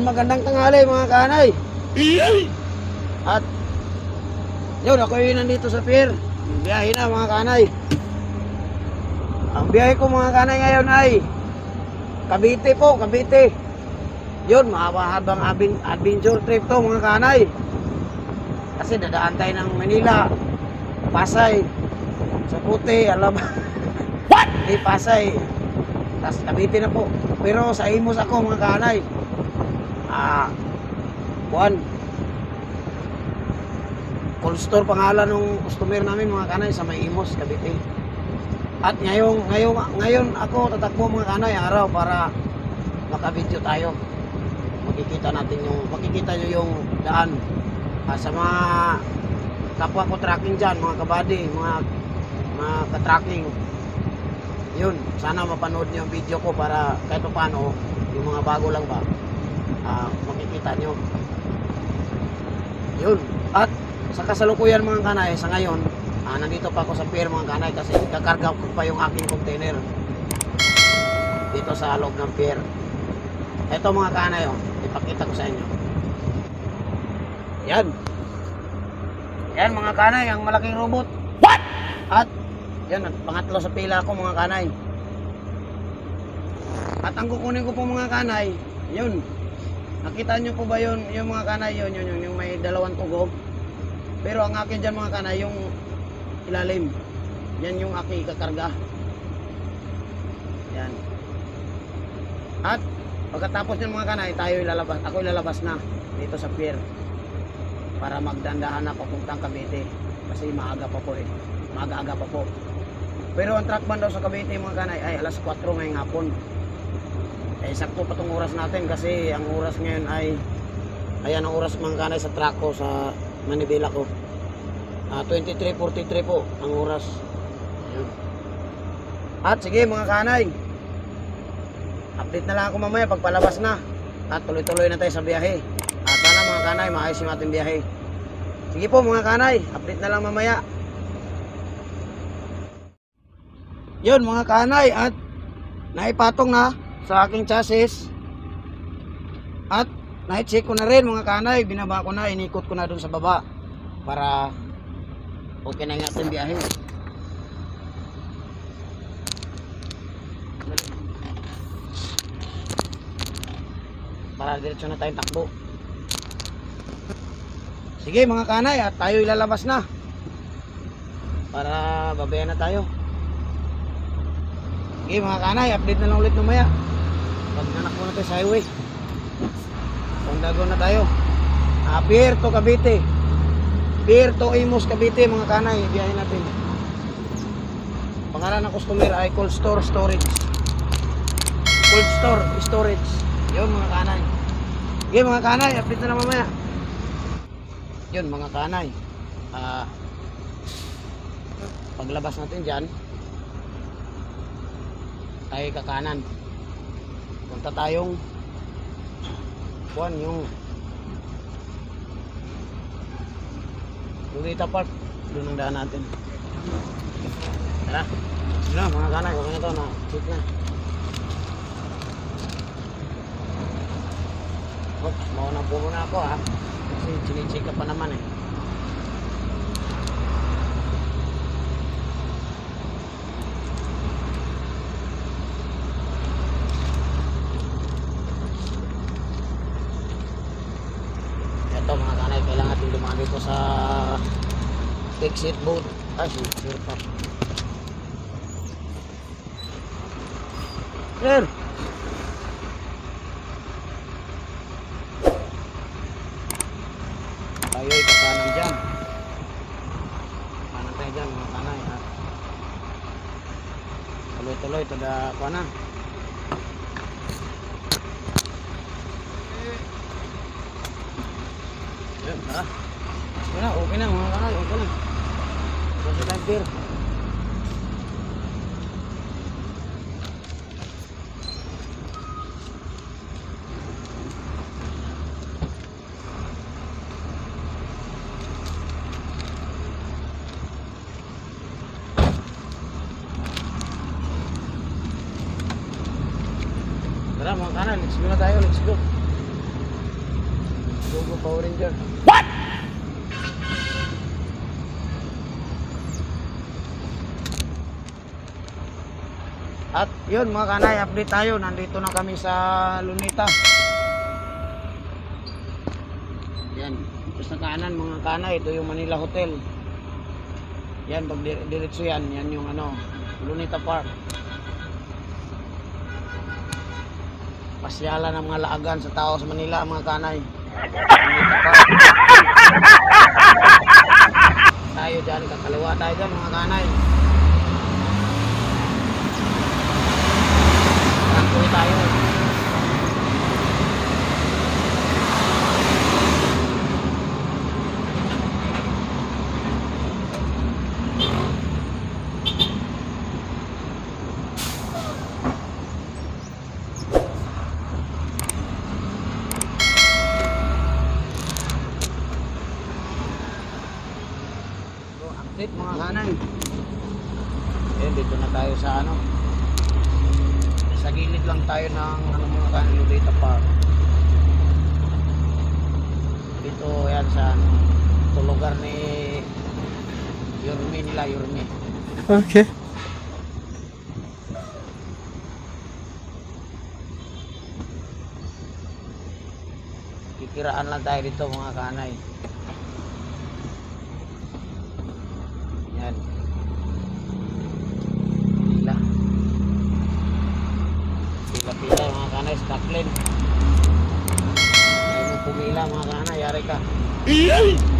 Magandang tanghali mga kanay. At yun, ako yun nandito sa pier. Biyahe na mga kanay. Ang biyahe ko mga kanay ngayon ay Cavite po, Cavite. Yun, mahaba-habang adventure trip to mga kanay. Kasi dadaan tayo ng Manila, Pasay, Saputi, Alabang. What? Di Pasay. Tapos Cavite na po. Pero sa Imus ako mga kanay. Ah, buwan. Cold store pangalan ng customer namin mga kanay sa May Imus, Cavite. At ngayon, ngayon, ngayon ako tatakbo mga kanay araw para makabidyo tayo. Makikita natin yung, makikita nyo yung daan. Ah, sa mga kapwa ko tracking dyan, mga kabady, mga, mga ka-tracking. Yun, sana mapanood nyo yung video ko para kahit pa paano, yung mga bago lang ba, ah, makikita nyo. Yun. At sa kasalukuyan mga kanay, sa ngayon, ah, nandito pa ako sa pier mga kanay kasi kakarga ko pa yung aking container dito sa loob ng pier. Ito mga kanay, oh, ipakita ko sa inyo. Yan. Yan mga kanay, ang malaking robot. What? At yan, at pangatlo sa pila ko mga kanay. At ang kukunin ko po mga kanay, yun. Nakita nyo po ba yun, yung mga kanay yun, yun, yun, yung may dalawang tugog. Pero ang akin dyan mga kanay, yung ilalim. Yan yung aking kakarga. Yan. At pagkatapos ng mga kanay, tayo ilalabas, ako ilalabas na dito sa pier para magdandahan na papuntang Cavite kasi maaga pa po eh. Maaga-aga pa po. Pero ang trackman daw sa Cavite mga kanay ay alas 4 ngayong hapon. Eh sakto pa tong oras natin kasi ang oras ngayon ay ayan ang oras mga kanay sa track ko sa Manibela ko. Ah 23.43 po ang oras. Ayan. At sige mga kanay. Update na lang ako mamaya pagpalabas na. At tuloy-tuloy na tayo sa biyahe. At sana mga kanay, maayos yung ating biyahe. Sige po mga kanay, update na lang mamaya. Yun mga kanay at naipatong na sa aking chassis. At na-check ko na rin mga kanay, binaba ko na, inikot ko na dun sa baba para okay na yung ating biyahe. Para diretso na tayong takbo. Sige mga kanay at tayo ilalabas na. Para babayan na tayo. Sige mga kanay, update na lang ulit mamaya. Pag nanak na tayo sa highway. Pandago na tayo. Ah, Pier Cavite. Pier to Imus Cavite mga kanay, biyahe natin. Pangalan ng customer ay cold store storage. Cold store storage. Yun mga kanay. Sige mga kanay, update na lang mamaya. Yun mga kanay. Ah paglabas natin dyan ay kakanan. Punta tayong kuan yung Lulita Park. Doon ang daan natin. Tara. Yun na mga kanay. Okay na to na. Check na. Oops, mauna po muna ako ha. Kasi chinicheck ka pa naman eh. Ito mga kanay, kailangan natin dumaan dito sa exit boat. Si Sir Pap. Sir! tayo ay kakanan dyan kanan tayo dyan mga kanay ha tuloy tuloy tada kuana yun tara okay na okay na mga kanay okay na kasi time pier Tara mga kanay, let's go na tayo, let's go. Power Ranger. At yun mga kanay, update tayo. Nandito na kami sa Lunita. Yan. Ito sa kanan mga kanay, ito yung Manila Hotel. Yan, pag dir- diretso yan, yan yung ano, Lunita Park. Pasyalan ng mga laagan sa tao sa Manila, mga kanay. Tayo dyan, kakaliwa tayo dyan mga kanay. Okay. Kikiraan lang tayo dito mga kanay. Yan. Pila. Pila-pila mga kanay, stockland. Ayaw mo pumila mga kanay, yari ka. Ayun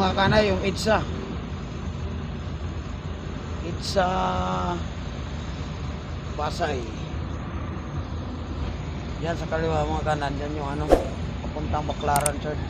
mga kanay, yung itsa. Itsa Pasay. Yan sa kaliwa mga kanan, yan yung ano, papuntang Baclaran Church.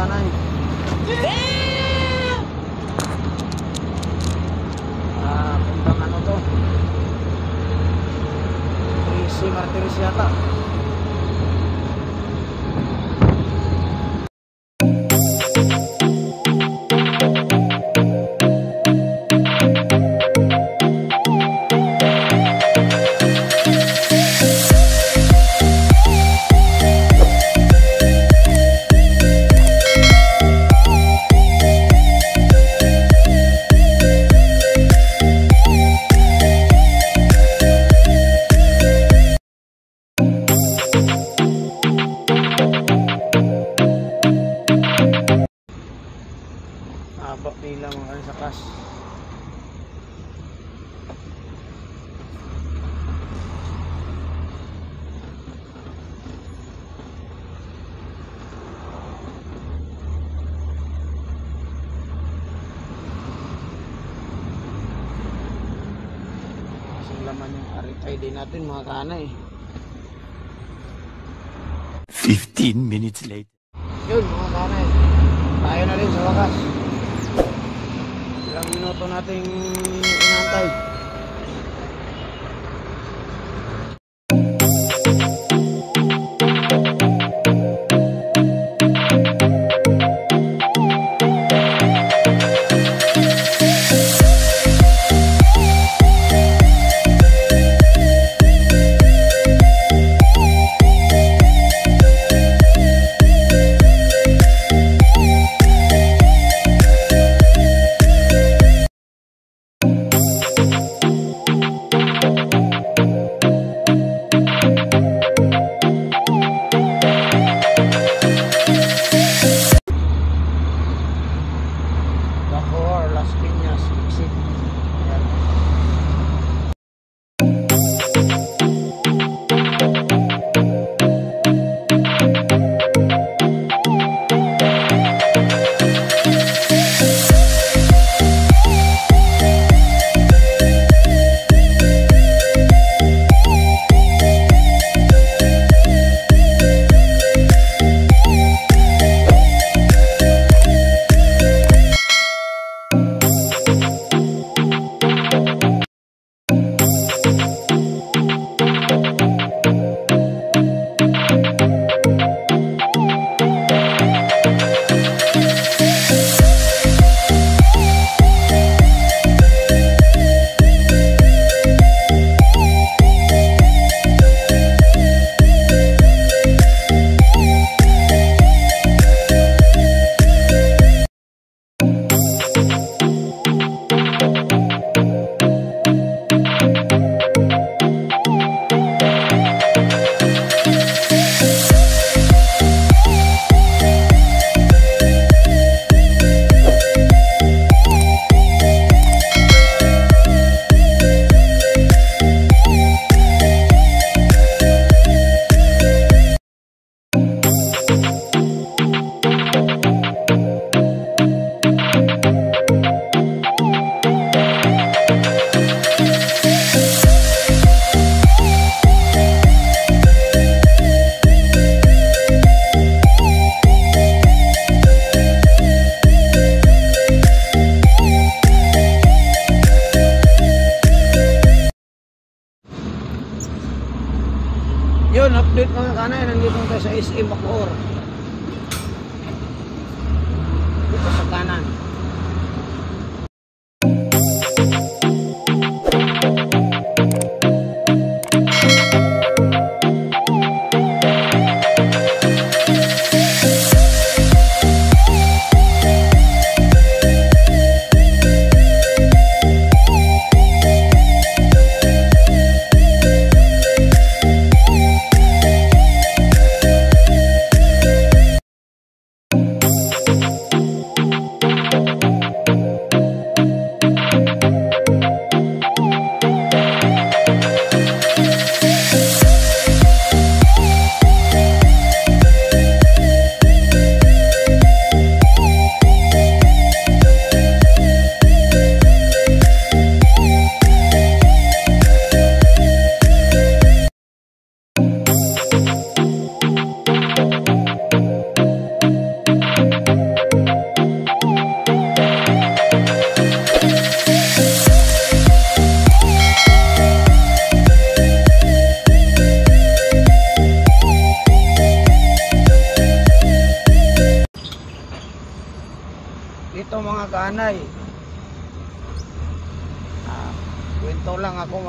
Hanggang mga kanay. Ah, puntang ano to? Tracy Martires yata. Habak nila mga sa cash. Laman yung RFID natin mga kanay. 15 minutes later. Yun mga kanay. Tayo na rin sa wakas. Ilang minuto nating inantay.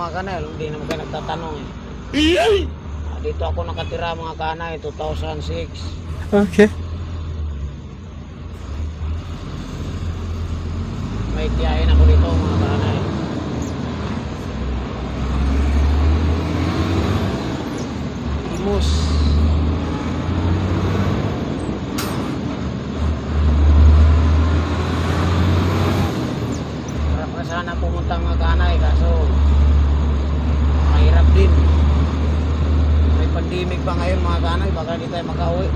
mga kanal, hindi naman kayo nagtatanong eh. Iyay! Ah, dito ako nakatira mga kanay, 2006. Okay. May tiyahin ako dito. tahimik pa ngayon mga kanay baka hindi tayo makauwi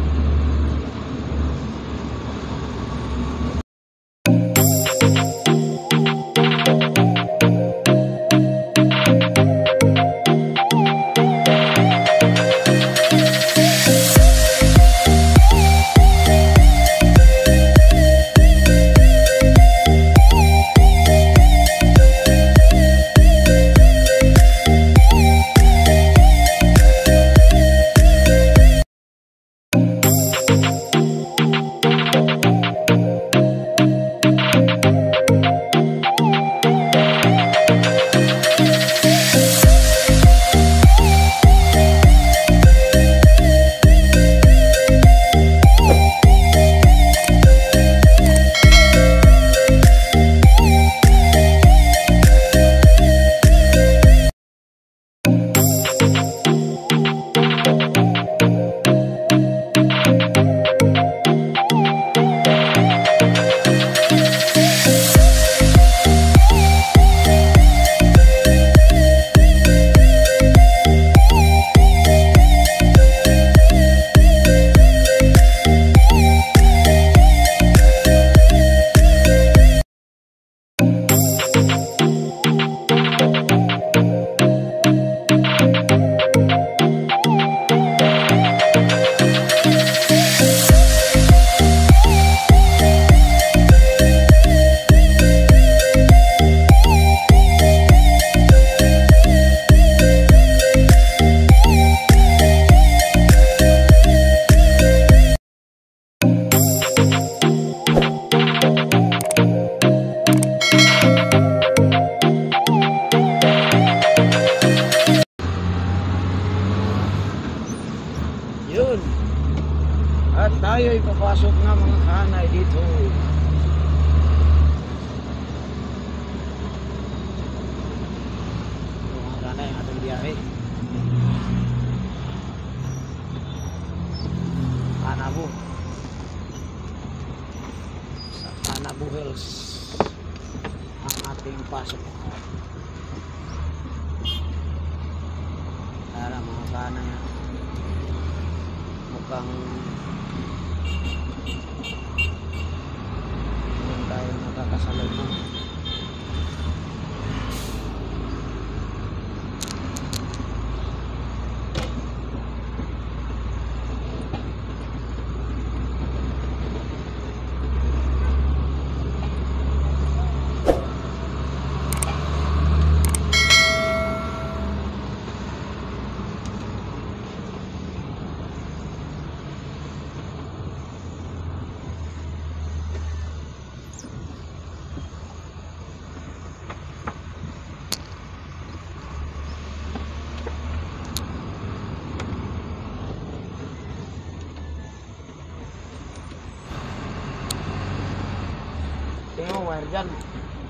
wire dyan.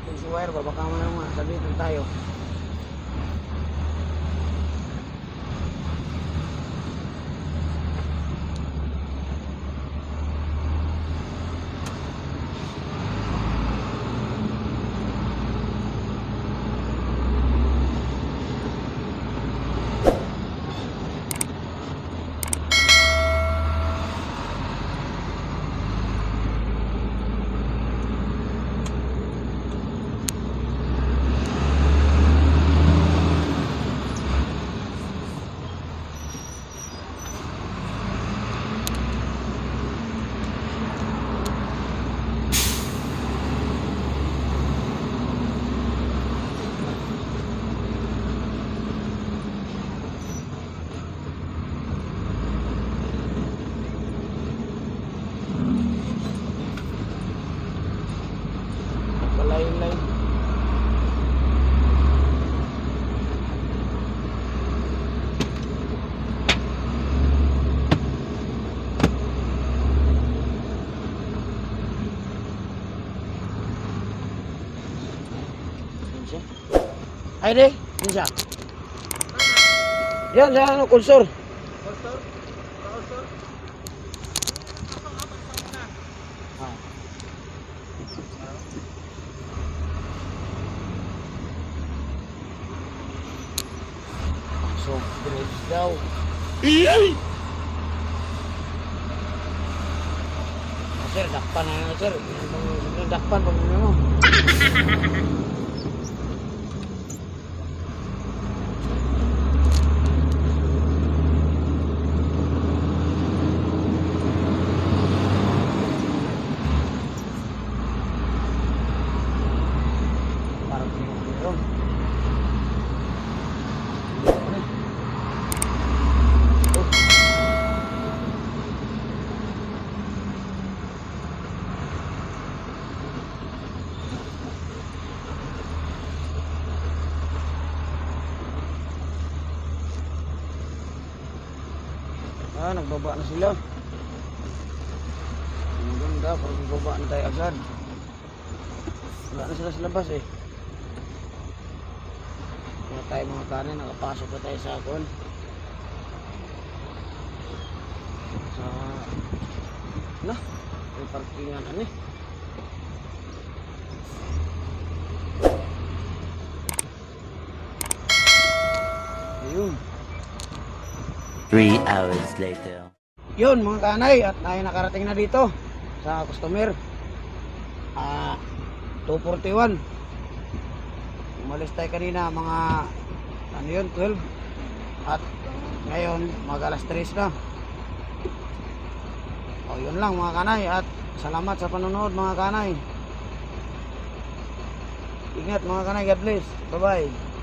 Yung si wire ba, baka mo na tayo. Balay-lay. Yan siya. Ay, di. Yan siya. Yan, sa ano, kulsor. Ah. So, bridge daw. Ah, sir, dakpan na sir. Dakpan pag ano. Parang meron. Oh. Nagbaba na sila. Ang ganda, parang nagbaba na tayo agad. Wala na sila sa labas eh. Wala tayo mga kanin, nakapasok na tayo sa akon. Sa... Na, may parkingan ano eh. Three hours later. Yun mga kanay at tayo nakarating na dito sa customer. Ah, 241. Umalis tayo kanina mga ano yun, 12. At ngayon mag alas 3 na. O yun lang mga kanay at salamat sa panonood mga kanay. Ingat mga kanay, God bless. Bye bye.